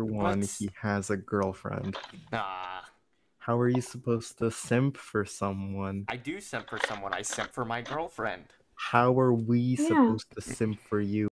one, What? he has a girlfriend. Ah, How are you supposed to simp for someone? I do simp for someone. I simp for my girlfriend. How are we Yeah. supposed to simp for you?